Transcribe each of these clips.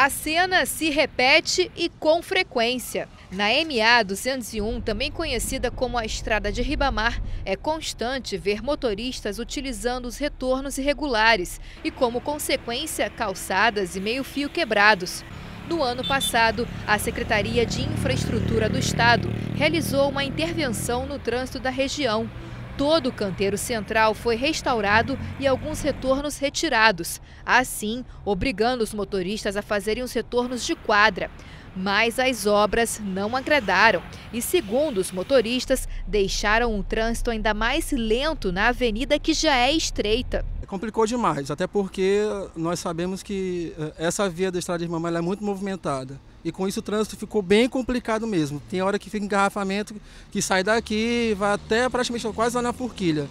A cena se repete e com frequência. Na MA 201, também conhecida como a Estrada de Ribamar, é constante ver motoristas utilizando os retornos irregulares e, como consequência, calçadas e meio-fio quebrados. No ano passado, a Secretaria de Infraestrutura do Estado realizou uma intervenção no trânsito da região. Todo o canteiro central foi restaurado e alguns retornos retirados, assim, obrigando os motoristas a fazerem os retornos de quadra. Mas as obras não agradaram e, segundo os motoristas, deixaram o trânsito ainda mais lento na avenida que já é estreita. Complicou demais, até porque nós sabemos que eh, essa via da Estrada de Mamãe é muito movimentada. E com isso o trânsito ficou bem complicado mesmo. Tem hora que fica engarrafamento, que sai daqui, vai até praticamente quase lá na forquilha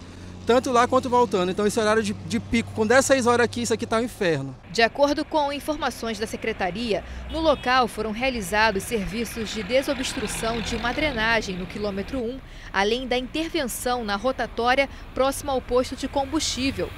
tanto lá quanto voltando. Então, esse horário de, de pico, com 10, 6 horas aqui, isso aqui está um inferno. De acordo com informações da Secretaria, no local foram realizados serviços de desobstrução de uma drenagem no quilômetro 1, além da intervenção na rotatória próxima ao posto de combustível.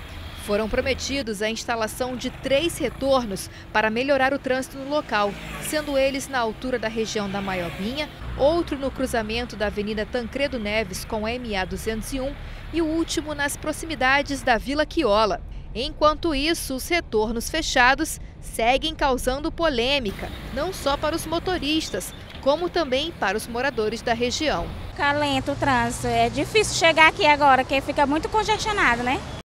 Foram prometidos a instalação de três retornos para melhorar o trânsito no local, sendo eles na altura da região da Maiobinha, outro no cruzamento da Avenida Tancredo Neves com a MA 201 e o último nas proximidades da Vila Quiola. Enquanto isso, os retornos fechados seguem causando polêmica, não só para os motoristas, como também para os moradores da região. Fica lento o trânsito, é difícil chegar aqui agora, porque fica muito congestionado, né?